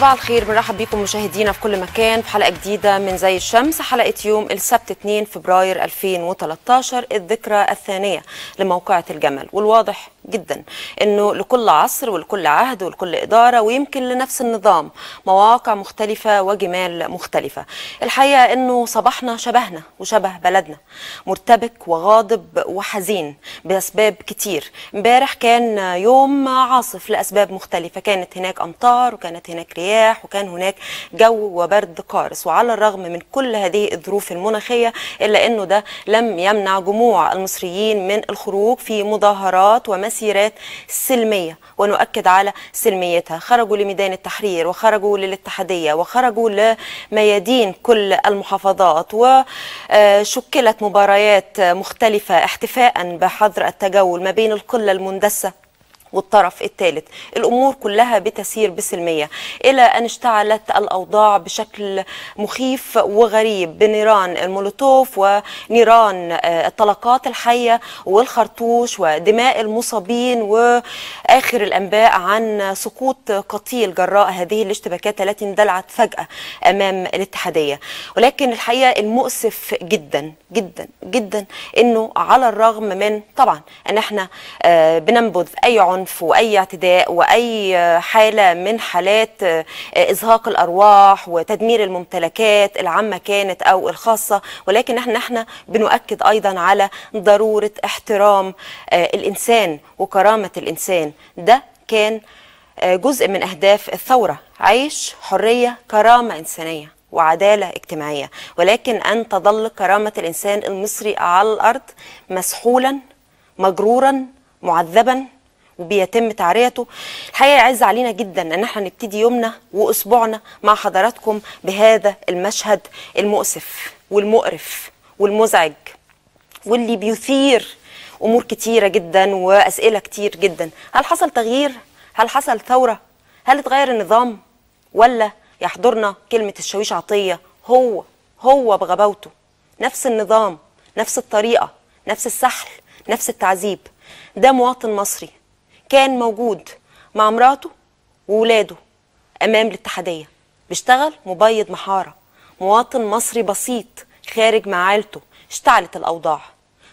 صباح الخير بنرحب بكم مشاهدينا في كل مكان في حلقة جديدة من زي الشمس حلقة يوم السبت 2 فبراير 2013 الذكرى الثانية لموقعة الجمل. والواضح جدا إنه لكل عصر ولكل عهد ولكل إدارة ويمكن لنفس النظام مواقع مختلفة وجمال مختلفة. الحقيقة إنه صباحنا شبهنا وشبه بلدنا مرتبك وغاضب وحزين بأسباب كتير. إمبارح كان يوم عاصف لأسباب مختلفة كانت هناك أمطار وكانت هناك رياح وكان هناك جو وبرد قارس. وعلى الرغم من كل هذه الظروف المناخية إلا إنه ده لم يمنع جموع المصريين من الخروج في مظاهرات ومسيرات سلمية ونؤكد على سلميتها. خرجوا لميدان التحرير وخرجوا للاتحادية وخرجوا لميادين كل المحافظات وشكلت مباريات مختلفة احتفاء بحظر التجول ما بين القله المندسة والطرف الثالث. الأمور كلها بتسير بسلمية. إلى أن اشتعلت الأوضاع بشكل مخيف وغريب بنيران المولوتوف ونيران الطلقات الحية والخرطوش ودماء المصابين وآخر الأنباء عن سقوط قتيل جراء هذه الاشتباكات التي اندلعت فجأة أمام الاتحادية. ولكن الحقيقة المؤسف جدا جدا جدا إنه على الرغم من طبعا إن إحنا بننبذ أي عنف عنف وأي اعتداء وأي حالة من حالات إزهاق الأرواح وتدمير الممتلكات العامة كانت أو الخاصة. ولكن إحنا إحنا بنؤكد أيضا على ضرورة احترام الإنسان وكرامة الإنسان. ده كان جزء من أهداف الثورة. عيش حرية كرامة إنسانية وعدالة اجتماعية. ولكن أن تظل كرامة الإنسان المصري على الأرض مسحولا مجرورا معذبا وبيتم تعريته. الحقيقة يعز علينا جدا إن إحنا نبتدي يومنا وأسبوعنا مع حضراتكم بهذا المشهد المؤسف والمقرف والمزعج واللي بيثير أمور كتيرة جدا وأسئلة كتير جدا. هل حصل تغيير؟ هل حصل ثورة؟ هل اتغير النظام؟ ولا يحضرنا كلمة الشاويش عطية؟ هو هو بغباوته. نفس النظام نفس الطريقة نفس السحل نفس التعذيب. ده مواطن مصري. كان موجود مع مراته وولاده أمام الاتحادية. بيشتغل مبيض محاره مواطن مصري بسيط خارج مع عيلته اشتعلت الأوضاع.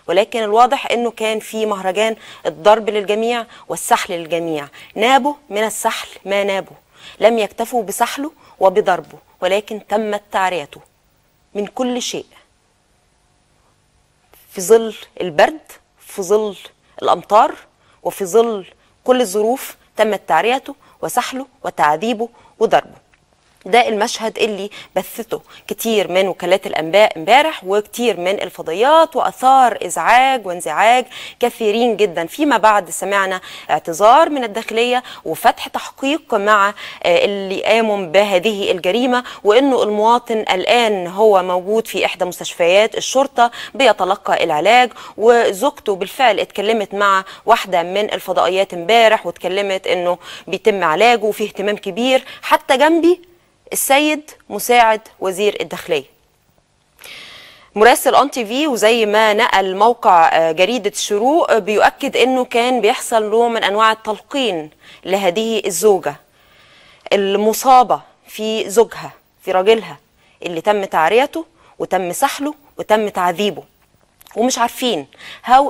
ولكن الواضح إنه كان في مهرجان الضرب للجميع والسحل للجميع. نابوا من السحل ما نابوا لم يكتفوا بسحله وبضربه ولكن تمت تعريته من كل شيء. في ظل البرد في ظل الأمطار وفي ظل كل الظروف تمت تعريته وسحله وتعذيبه وضربه. ده المشهد اللي بثته كتير من وكالات الأنباء امبارح وكتير من الفضائيات وآثار إزعاج وانزعاج كثيرين جدا. فيما بعد سمعنا اعتذار من الداخلية وفتح تحقيق مع اللي قاموا بهذه الجريمة وإنه المواطن الآن هو موجود في إحدى مستشفيات الشرطة بيتلقى العلاج وزوجته بالفعل اتكلمت مع واحدة من الفضائيات امبارح واتكلمت إنه بيتم علاجه وفي اهتمام كبير حتى جانب السيد مساعد وزير الداخلية. مراسل ON TV وزي ما نقل موقع جريدة الشروق بيؤكد إنه كان بيحصل نوع من أنواع التلقين لهذه الزوجة. المصابة في زوجها في راجلها اللي تم تعريته وتم سحله وتم تعذيبه. ومش عارفين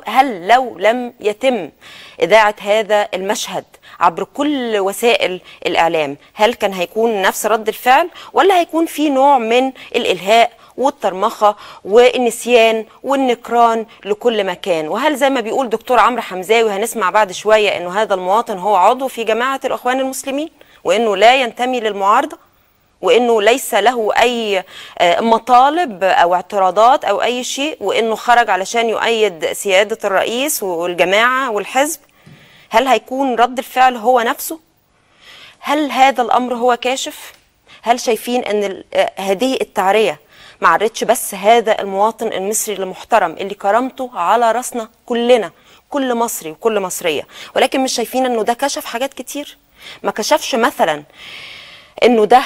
هل لو لم يتم إذاعة هذا المشهد عبر كل وسائل الإعلام هل كان هيكون نفس رد الفعل ولا هيكون في نوع من الإلهاء والترمخة والنسيان والنكران لكل مكان؟ وهل زي ما بيقول دكتور عمرو حمزاوي هنسمع بعد شوية أنه هذا المواطن هو عضو في جماعة الأخوان المسلمين وأنه لا ينتمي للمعارضة؟ وإنه ليس له أي مطالب أو اعتراضات أو أي شيء وإنه خرج علشان يؤيد سيادة الرئيس والجماعة والحزب هل هيكون رد الفعل هو نفسه؟ هل هذا الأمر هو كاشف؟ هل شايفين إن هذه التعرية ما عرتش بس هذا المواطن المصري المحترم اللي كرامته على رأسنا كلنا كل مصري وكل مصرية ولكن مش شايفين إنه ده كشف حاجات كتير؟ ما كشفش مثلا إنه ده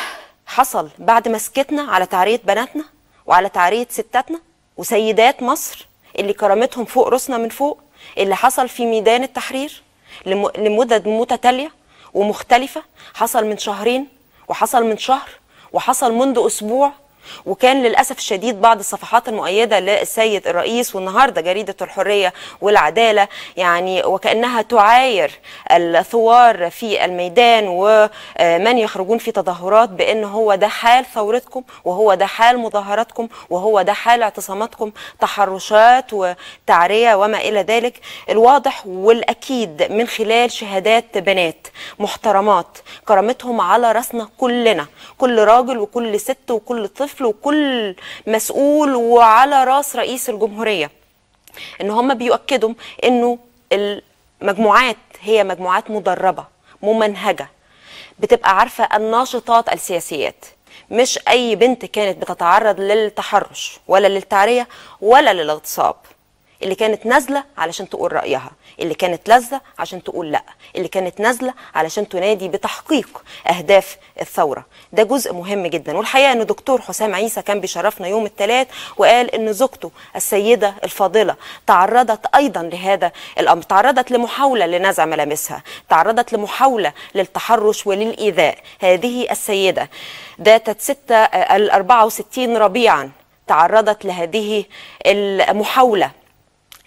حصل بعد ما سكتنا على تعرية بناتنا وعلى تعرية ستاتنا وسيدات مصر اللي كرامتهم فوق راسنا من فوق اللي حصل في ميدان التحرير لمدد متتالية ومختلفة حصل من شهرين وحصل من شهر وحصل منذ أسبوع وكان للأسف الشديد بعض الصفحات المؤيدة للسيد الرئيس والنهاردة جريدة الحرية والعدالة يعني وكأنها تعاير الثوار في الميدان ومن يخرجون في تظاهرات بأن هو ده حال ثورتكم وهو ده حال مظاهراتكم وهو ده حال اعتصاماتكم تحرشات وتعرية وما إلى ذلك. الواضح والأكيد من خلال شهادات بنات محترمات كرامتهم على رأسنا كلنا كل راجل وكل ست وكل طفل وكل مسؤول وعلى راس رئيس الجمهورية إن هم بيؤكدوا إنه المجموعات هي مجموعات مدربة ممنهجة بتبقى عارفة الناشطات السياسيات. مش أي بنت كانت بتتعرض للتحرش ولا للتعرية ولا للاغتصاب. اللي كانت نازلة علشان تقول رأيها اللي كانت لذة عشان تقول لأ اللي كانت نازلة علشان تنادي بتحقيق أهداف الثورة. ده جزء مهم جدا. والحقيقة إن دكتور حسام عيسى كان بيشرفنا يوم الثلاث وقال إن زوجته السيدة الفاضلة تعرضت أيضا لهذا الأمر تعرضت لمحاولة لنزع ملامسها تعرضت لمحاولة للتحرش وللإيذاء. هذه السيدة ذات 6 ال 64 ربيعا تعرضت لهذه المحاولة.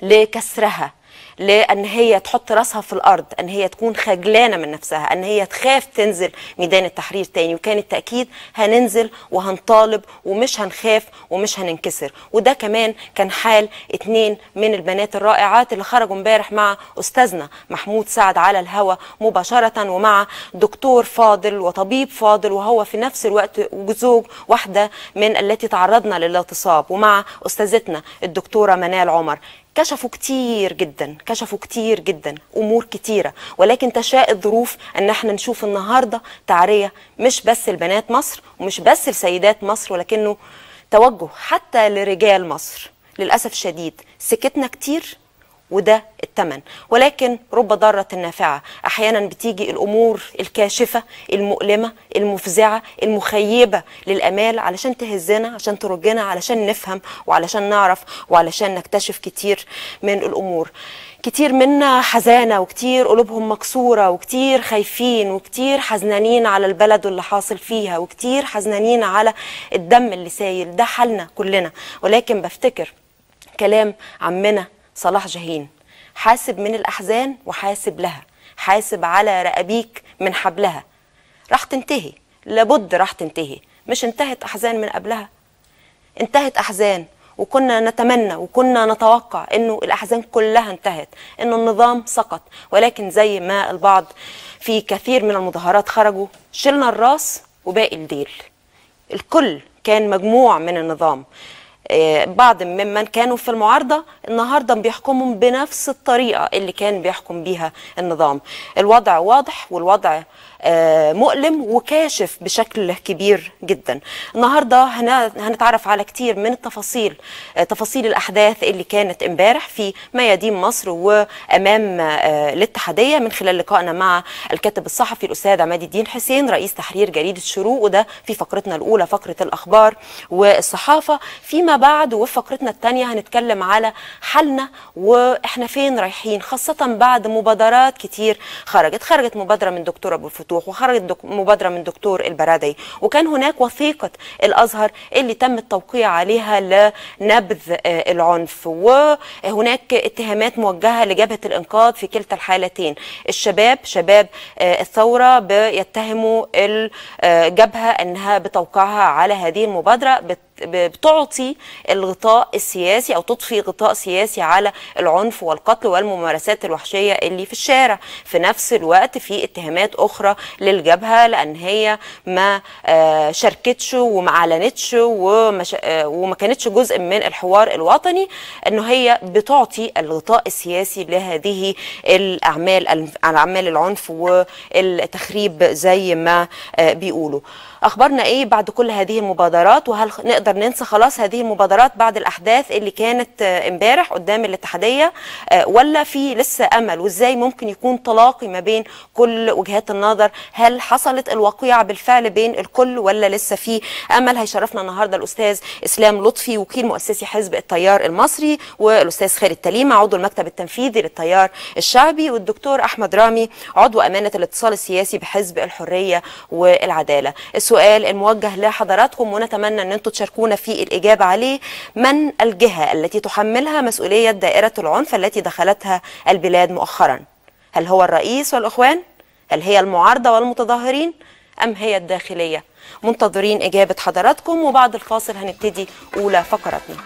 لكسرها لأن هي تحط راسها في الأرض أن هي تكون خجلانة من نفسها أن هي تخاف تنزل ميدان التحرير تاني. وكان التأكيد هننزل وهنطالب ومش هنخاف ومش هننكسر. وده كمان كان حال اتنين من البنات الرائعات اللي خرجوا امبارح مع أستاذنا محمود سعد على الهوا مباشرة ومع دكتور فاضل وطبيب فاضل وهو في نفس الوقت زوج واحدة من التي تعرضنا للاغتصاب ومع أستاذتنا الدكتورة منال عمر. كشفوا كتير جدا كشفوا كتير جدا أمور كتيرة. ولكن تشاء الظروف إن إحنا نشوف النهارده تعرية مش بس لبنات مصر ومش بس لسيدات مصر ولكنه توجه حتى لرجال مصر. للأسف الشديد سكتنا كتير وده الثمن ولكن رب ضارة نافعة. أحيانا بتيجي الأمور الكاشفة المؤلمة المفزعة المخيبة للأمال علشان تهزنا عشان ترجنا علشان نفهم وعلشان نعرف وعلشان نكتشف كتير من الأمور. كتير منا حزانة وكتير قلوبهم مكسورة وكتير خايفين وكتير حزنانين على البلد واللي حاصل فيها وكتير حزنانين على الدم اللي سايل. ده حالنا كلنا. ولكن بفتكر كلام عمنا صلاح جاهين. حاسب من الأحزان وحاسب لها. حاسب على رقابيك من حبلها. راح تنتهي. لابد راح تنتهي. مش انتهت أحزان من قبلها؟ انتهت أحزان. وكنا نتمنى وكنا نتوقع إنه الأحزان كلها انتهت إنه النظام سقط. ولكن زي ما البعض في كثير من المظاهرات خرجوا شلنا الراس وباقي الديل. الكل كان مجموع من النظام. بعض ممن كانوا في المعارضة النهاردة بيحكموا بنفس الطريقة اللي كان بيحكم بيها النظام. الوضع واضح والوضع مؤلم وكاشف بشكل كبير جدا. النهارده هنتعرف على كتير من التفاصيل تفاصيل الأحداث اللي كانت امبارح في ميادين مصر وأمام الاتحادية. من خلال لقائنا مع الكاتب الصحفي الأستاذ عماد الدين حسين رئيس تحرير جريدة شروق وده في فقرتنا الأولى فقرة الأخبار والصحافة. فيما بعد وفي فقرتنا الثانية هنتكلم على حالنا وإحنا فين رايحين خاصة بعد مبادرات كتير خرجت. خرجت مبادرة من دكتور أبو الفتوح الفتوح وخرجت مبادرة من دكتور البرادعي وكان هناك وثيقة الأزهر اللي تم التوقيع عليها لنبذ العنف. وهناك اتهامات موجهة لجبهة الإنقاذ في كلتا الحالتين. الشباب شباب الثورة بيتهموا الجبهه إنها بتوقيعها على هذه المبادرة بتعطي الغطاء السياسي أو تضفي غطاء سياسي على العنف والقتل والممارسات الوحشية اللي في الشارع. في نفس الوقت في اتهامات أخرى للجبهة لأن هي ما شاركتش وما أعلنتش وما كانتش جزء من الحوار الوطني إنه هي بتعطي الغطاء السياسي لهذه الأعمال اعمال العنف والتخريب زي ما بيقولوا. اخبارنا إيه بعد كل هذه المبادرات؟ وهل نقدر نقدر ننسى خلاص هذه المبادرات بعد الأحداث اللي كانت آه، امبارح قدام الاتحادية آه، ولا في لسه أمل؟ وإزاي ممكن يكون تلاقي ما بين كل وجهات النظر؟ هل حصلت الوقيعة بالفعل بين الكل ولا لسه في أمل؟ هيشرفنا النهارده الأستاذ إسلام لطفي وكيل مؤسسي حزب التيار المصري والأستاذ خالد تليمه عضو المكتب التنفيذي للتيار الشعبي والدكتور أحمد رامي عضو أمانة الاتصال السياسي بحزب الحرية والعدالة. السؤال الموجه لحضراتكم ونتمنى أن أنتم تشاركونا في الإجابة عليه من الجهة التي تحملها مسؤولية دائرة العنف التي دخلتها البلاد مؤخرا. هل هو الرئيس والإخوان؟ هل هي المعارضة والمتظاهرين؟ أم هي الداخلية؟ منتظرين إجابة حضراتكم وبعد الفاصل هنبتدي أولى فقراتنا.